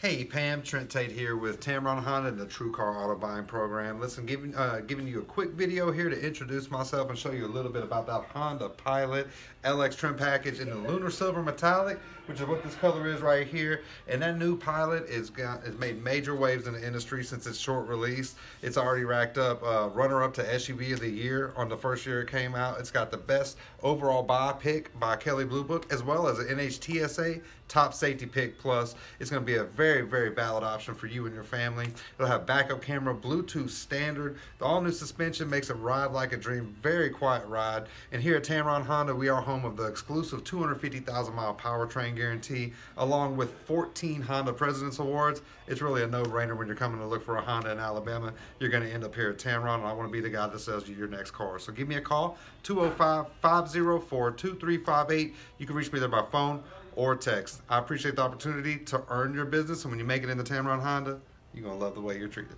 Hey Pam, Trent Tate here with Tameron Honda and the TrueCar Auto Buying Program. Listen, giving uh, giving you a quick video here to introduce myself and show you a little bit about that Honda Pilot LX trim package in the Lunar Silver Metallic, which is what this color is right here. And that new Pilot is got has made major waves in the industry since its short release. It's already racked up uh, runner-up to SUV of the year on the first year it came out. It's got the best overall buy pick by Kelley Blue Book, as well as an NHTSA top safety pick plus. It's going to be a very very, very valid option for you and your family. It'll have backup camera, Bluetooth standard. The all-new suspension makes it ride like a dream. Very quiet ride. And here at Tameron Honda, we are home of the exclusive 250,000 mile powertrain guarantee, along with 14 Honda President's Awards. It's really a no-brainer when you're coming to look for a Honda in Alabama. You're going to end up here at Tameron, and I want to be the guy that sells you your next car. So give me a call, 205-504-2358. You can reach me there by phone or text. I appreciate the opportunity to earn your business, and when you make it in the Tameron Honda, you're going to love the way you're treated.